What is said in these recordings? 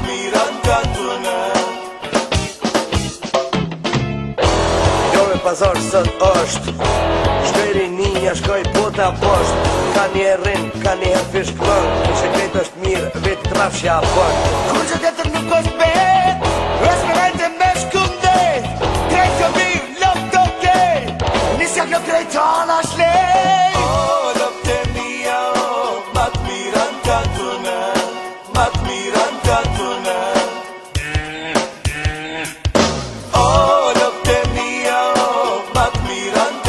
t'miran ka të në Jo me pazar sët është Shkëri një shkoj pota poshtë Ka një rinë, ka një herë fishkë Që është mirë, vetë trafshja përë Kërë që një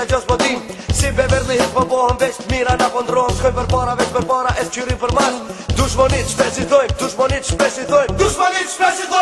jeta gjos po din Si beber në hit po bohëm veç Mira na po ndrohëm Shkoj për para veç për para E s'qyrim për mas Dushmonit shpesitojm Dushmonit shpesitojm Dushmonit shpesitojm